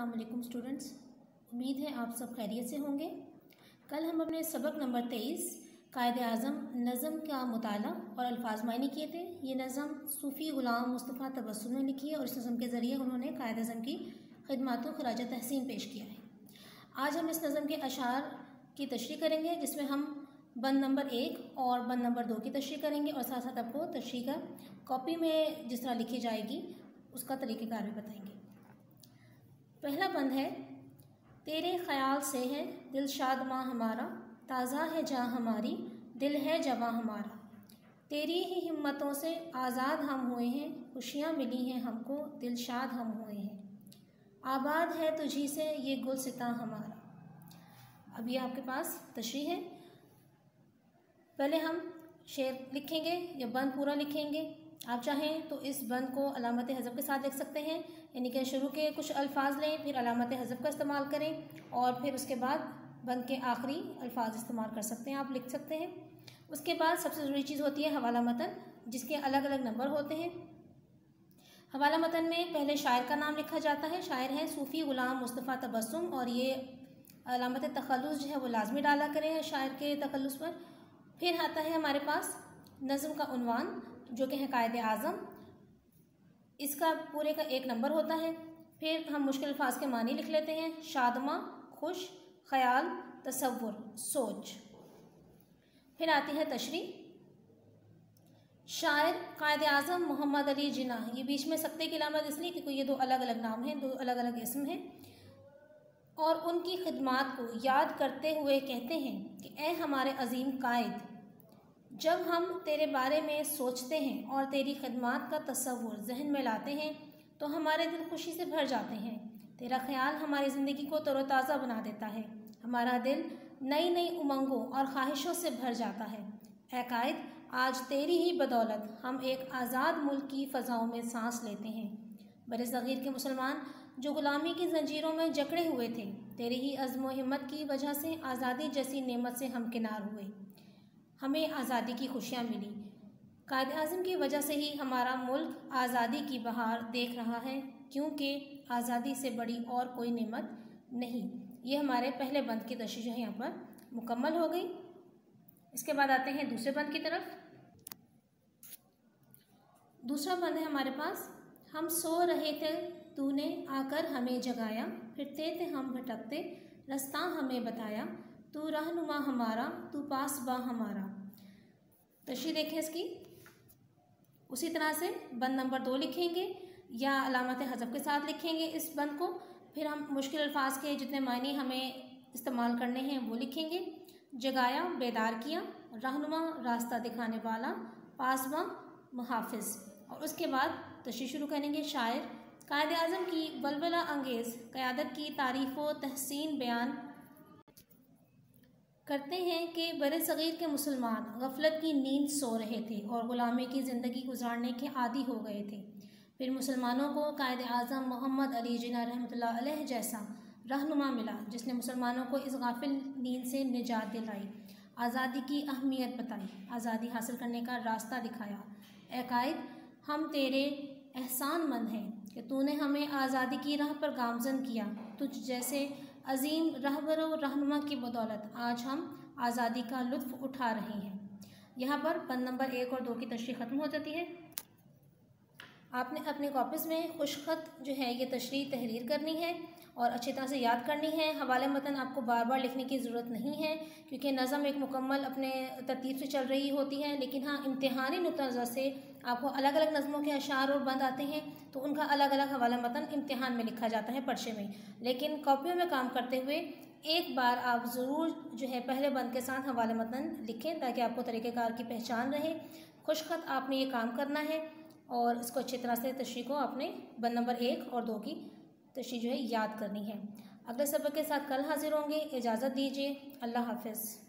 अस्सलाम स्टूडेंट्स उम्मीद है आप सब खैरियत से होंगे। कल हम अपने सबक नंबर तेईस, कायद अज़म नज़म का मताल और अल्फाज मायने किए थे। ये नज़म सूफ़ी ग़ुलाम मुस्तफ़ा तबस्सुम ने लिखी है और इस नज़म के ज़रिए उन्होंने कायद अज़म की खदमात खराज तहसीन पेश किया है। आज हम इस नज़म के अशार की तशरी करेंगे, जिसमें हम बंद नंबर एक और बंद नंबर दो की तशरी करेंगे और साथ साथ आपको तशरी का कॉपी में जिस तरह लिखी जाएगी, उसका तरीक़ेकार भी बताएँगे। पहला बंद है, तेरे ख्याल से है दिल शाद माँ हमारा, ताज़ा है जहाँ हमारी, दिल है जवा हमारा। तेरी ही हिम्मतों से आज़ाद हम हुए हैं, खुशियाँ मिली हैं हमको, दिल शाद हम हुए हैं। आबाद है तुझी से ये गुल सिता हमारा। अभी आपके पास तशरी है। पहले हम शेर लिखेंगे या बंद पूरा लिखेंगे? आप चाहें तो इस बंद को अलामत हज़ब के साथ लिख सकते हैं, यानी कि शुरू के कुछ अल्फाज लें, फिर अलामत हज़ब का इस्तेमाल करें, और फिर उसके बाद बंद के आखिरी अल्फाज इस्तेमाल कर सकते हैं, आप लिख सकते हैं। उसके बाद सबसे ज़रूरी चीज़ होती है हवाला मतन, जिसके अलग अलग नंबर होते हैं। हवाला मतन में पहले शायर का नाम लिखा जाता है, शायर है सूफ़ी ग़ुलाम मुस्तफ़ा तबस्सुम, और ये अलामत तखलुस जो है वो लाजमी डाला करें शायर के तखलुस पर। फिर आता है हमारे पास नज़म का उनवान जो कि है कायद आज़म, इसका पूरे का एक नंबर होता है। फिर हम मुश्किल अल्फाज के मानी लिख लेते हैं। शादमा, खुश, ख्याल, तसव्वुर, सोच। फिर आती है तशरी शायर कायद आज़म मोहम्मद अली जिना, ये बीच में सकते की अलामत इसलिए क्योंकि ये दो अलग अलग नाम हैं, दो अलग अलग इसम हैं। और उनकी खिदमात को याद करते हुए कहते हैं कि ए हमारे अजीम कायद जब हम तेरे बारे में सोचते हैं और तेरी खदमात का तस्वुर जहन में लाते हैं तो हमारे दिल खुशी से भर जाते हैं। तेरा ख्याल हमारी ज़िंदगी को तरोताज़ा बना देता है। हमारा दिल नई नई उमंगों और ख्वाहिशों से भर जाता है। अकायद आज तेरी ही बदौलत हम एक आज़ाद मुल्क की फ़ज़ाओं में सांस लेते हैं। बर सग़ीर के मुसलमान, जो ग़ुलामी की जंजीरों में जकड़े हुए थे, तेरी ही अज़म हिम्मत की वजह से आज़ादी जैसी नेमत से हमकिनार हुए। हमें आज़ादी की खुशियाँ मिली। कायद अज़म की वजह से ही हमारा मुल्क आज़ादी की बहार देख रहा है, क्योंकि आज़ादी से बड़ी और कोई नेमत नहीं। ये हमारे पहले बंद की जो है, यहाँ पर मुकम्मल हो गई। इसके बाद आते हैं दूसरे बंद की तरफ़। दूसरा बंद है हमारे पास, हम सो रहे थे, तूने आकर हमें जगाया, फिरते थे हम भटकते, रास्ता हमें बताया तू रहनुमा हमारा, तू पास बा हमारा। तशी देखें इसकी। उसी तरह से बंद नंबर दो लिखेंगे या अलामत हजब के साथ लिखेंगे इस बंद को। फिर हम मुश्किल अल्फाज के जितने मायने हमें इस्तेमाल करने हैं वो लिखेंगे। जगाया, बेदार किया, रहनुमा, रास्ता दिखाने वाला, पासबा मुहाफ़ और उसके बाद तशी शुरू करेंगे शायर। कायद अज़म की बलबला अंगेज़, क़्यादत की तारीफ़ व तहसीन बयान। करते हैं कि बर सग़ीर के मुसलमान गफलत की नींद सो रहे थे और ग़ुलामी की ज़िंदगी गुजारने के आदि हो गए थे। फिर मुसलमानों को कायद अज़म मोहम्मद अली जना रहमत जैसा रहनुमा मिला, जिसने मुसलमानों को इस गाफिल नींद से निजात दिलाई। आज़ादी की अहमियत बताई। आज़ादी हासिल करने का रास्ता दिखाया। अकायद हम तेरे एहसान मंद हैं। कि तूने हमें आज़ादी की राह पर गामजन किया, तुझ जैसे अजीम रहबर और रहनुमा की बदौलत आज हम आज़ादी का लुत्फ़ उठा रहे हैं। यहाँ पर पन नंबर एक और दो की तशरी ख़त्म हो जाती है। आपने अपने कॉपीज़ में खुशखत जो है, ये तशरी तहरीर करनी है और अच्छी तरह से याद करनी है। हवाले मतन आपको बार बार लिखने की ज़रूरत नहीं है, क्योंकि नज़म एक मुकम्मल अपने तरतीब से चल रही होती है, लेकिन हाँ इम्तहानी नुतज़र से आपको अलग अलग नज़मों के अशार और बंद आते हैं तो उनका अलग अलग हवाला मतन इम्तहान में लिखा जाता है पर्चे में। लेकिन कॉपियों में काम करते हुए एक बार आप ज़रूर जो है, पहले बंद के साथ हवाले मतन लिखें, ताकि आपको तरीक़ेकार की पहचान रहे। खुशखत आपने ये काम करना है। और इसको अच्छी तरह से तशरी को आपने बंद नंबर एक और दो की तशरी जो है याद करनी है। अगले सबक के साथ कल हाजिर होंगे। इजाज़त दीजिए। अल्लाह हाफिज़।